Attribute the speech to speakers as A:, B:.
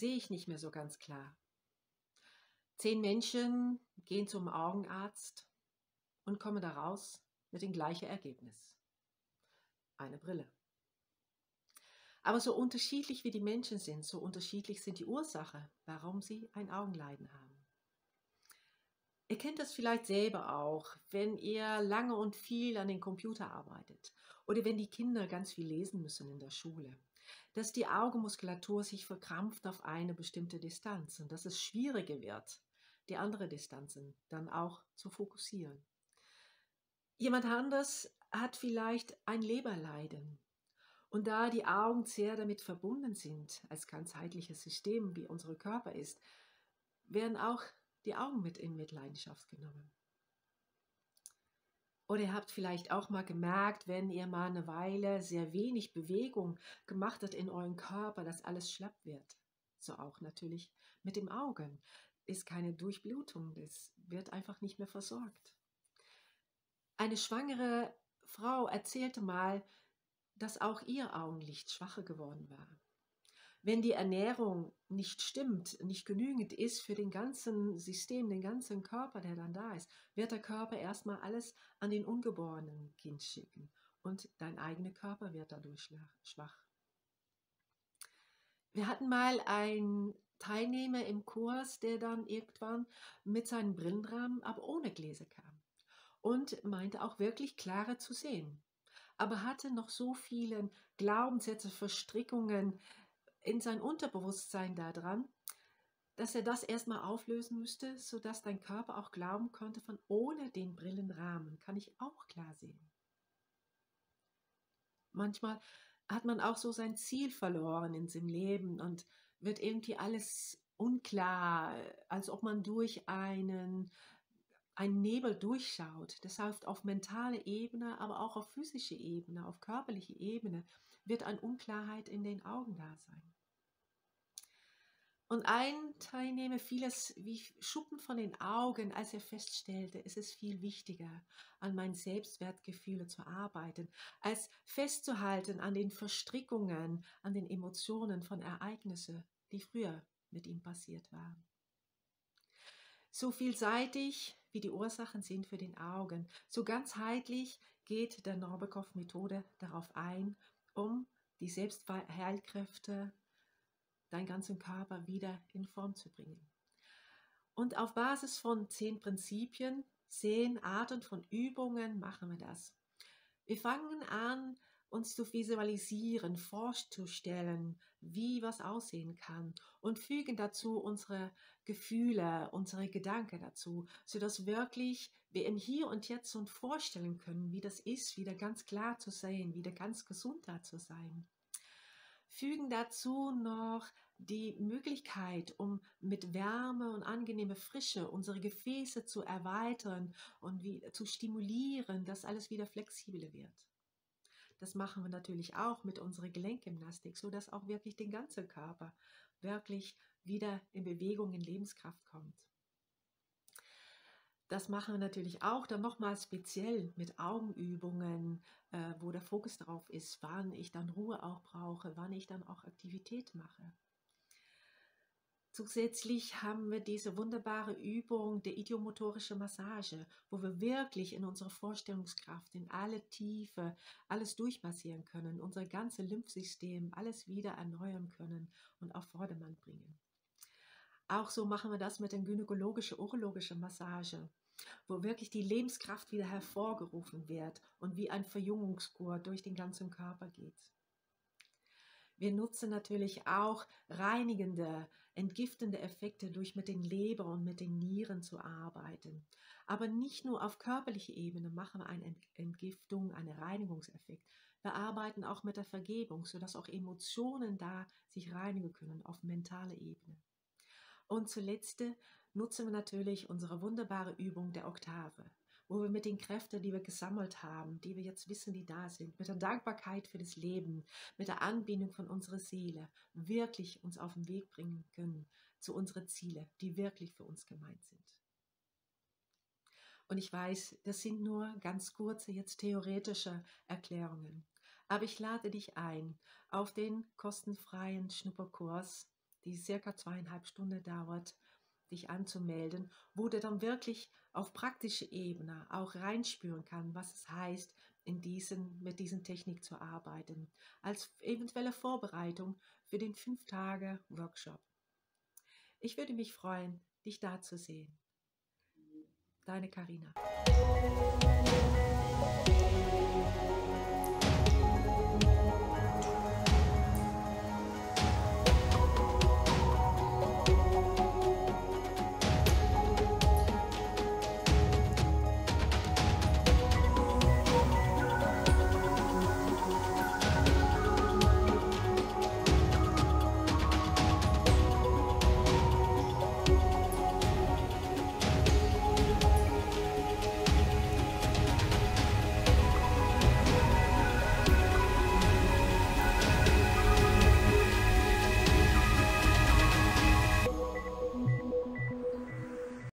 A: sehe ich nicht mehr so ganz klar. Zehn Menschen gehen zum Augenarzt und kommen da raus mit dem gleichen Ergebnis. Eine Brille. Aber so unterschiedlich wie die Menschen sind, so unterschiedlich sind die Ursachen, warum sie ein Augenleiden haben. Ihr kennt das vielleicht selber auch, wenn ihr lange und viel an den Computer arbeitet oder wenn die Kinder ganz viel lesen müssen in der Schule, dass die Augenmuskulatur sich verkrampft auf eine bestimmte Distanz und dass es schwieriger wird, die andere Distanzen dann auch zu fokussieren. Jemand anders hat vielleicht ein Leberleiden. Und da die Augen sehr damit verbunden sind, als ganzheitliches System, wie unser Körper ist, werden auch die Augen mit in Mitleidenschaft genommen. Oder ihr habt vielleicht auch mal gemerkt, wenn ihr mal eine Weile sehr wenig Bewegung gemacht habt in eurem Körper, dass alles schlapp wird. So auch natürlich mit dem Augen. Ist keine Durchblutung, das wird einfach nicht mehr versorgt. Eine schwangere Frau erzählte mal, dass auch ihr Augenlicht schwacher geworden war. Wenn die Ernährung nicht stimmt, nicht genügend ist für den ganzen System, den ganzen Körper, der dann da ist, wird der Körper erstmal alles an den ungeborenen Kind schicken und dein eigener Körper wird dadurch schwach. Wir hatten mal einen Teilnehmer im Kurs, der dann irgendwann mit seinem Brillenrahmen, aber ohne Gläser kam und meinte auch wirklich klarer zu sehen. Aber hatte noch so viele Glaubenssätze, Verstrickungen in sein Unterbewusstsein daran, dass er das erstmal auflösen müsste, sodass dein Körper auch glauben konnte, von ohne den Brillenrahmen kann ich auch klar sehen. Manchmal hat man auch so sein Ziel verloren in seinem Leben und wird irgendwie alles unklar, als ob man durch einen ein Nebel durchschaut. Das heißt, auf mentale Ebene, aber auch auf physische Ebene, auf körperliche Ebene wird eine Unklarheit in den Augen da sein. Und ein Teilnehmer fiel es wie Schuppen von den Augen, als er feststellte, es ist viel wichtiger, an meinen Selbstwertgefühlen zu arbeiten, als festzuhalten an den Verstrickungen, an den Emotionen von Ereignissen, die früher mit ihm passiert waren. So vielseitig wie die Ursachen sind für den Augen, so ganzheitlich geht der Norbekow-Methode darauf ein, um die Selbstheilkräfte, deinen ganzen Körper wieder in Form zu bringen. Und auf Basis von zehn Prinzipien, zehn Arten von Übungen machen wir das. Wir fangen an, uns zu visualisieren, vorzustellen, wie was aussehen kann und fügen dazu unsere Gefühle, unsere Gedanken dazu, sodass wirklich wir im Hier und Jetzt uns vorstellen können, wie das ist, wieder ganz klar zu sehen, wieder ganz gesund da zu sein. Fügen dazu noch die Möglichkeit, um mit Wärme und angenehme Frische unsere Gefäße zu erweitern und wie, zu stimulieren, dass alles wieder flexibler wird. Das machen wir natürlich auch mit unserer Gelenkgymnastik, so dass auch wirklich der ganze Körper wirklich wieder in Bewegung, in Lebenskraft kommt. Das machen wir natürlich auch dann nochmal speziell mit Augenübungen, äh, wo der Fokus darauf ist, wann ich dann Ruhe auch brauche, wann ich dann auch Aktivität mache. Zusätzlich haben wir diese wunderbare Übung der idiomotorische Massage, wo wir wirklich in unserer Vorstellungskraft, in alle Tiefe, alles durchmassieren können, unser ganzes Lymphsystem, alles wieder erneuern können und auf Vordermann bringen. Auch so machen wir das mit der gynäkologischen, urologischen Massage, wo wirklich die Lebenskraft wieder hervorgerufen wird und wie ein Verjüngungskur durch den ganzen Körper geht. Wir nutzen natürlich auch reinigende, entgiftende Effekte durch mit den Leber und mit den Nieren zu arbeiten. Aber nicht nur auf körperlicher Ebene machen wir eine Entgiftung, einen Reinigungseffekt. Wir arbeiten auch mit der Vergebung, sodass auch Emotionen da sich reinigen können auf mentaler Ebene. Und zuletzt nutzen wir natürlich unsere wunderbare Übung der Oktave wo wir mit den Kräften, die wir gesammelt haben, die wir jetzt wissen, die da sind, mit der Dankbarkeit für das Leben, mit der Anbindung von unserer Seele, wirklich uns auf den Weg bringen können zu unseren Zielen, die wirklich für uns gemeint sind. Und ich weiß, das sind nur ganz kurze, jetzt theoretische Erklärungen. Aber ich lade dich ein auf den kostenfreien Schnupperkurs die circa zweieinhalb Stunden dauert, dich anzumelden, wo du dann wirklich auf praktische Ebene auch reinspüren kann, was es heißt, in diesen, mit diesen Technik zu arbeiten, als eventuelle Vorbereitung für den 5-Tage-Workshop. Ich würde mich freuen, dich da zu sehen. Deine Karina.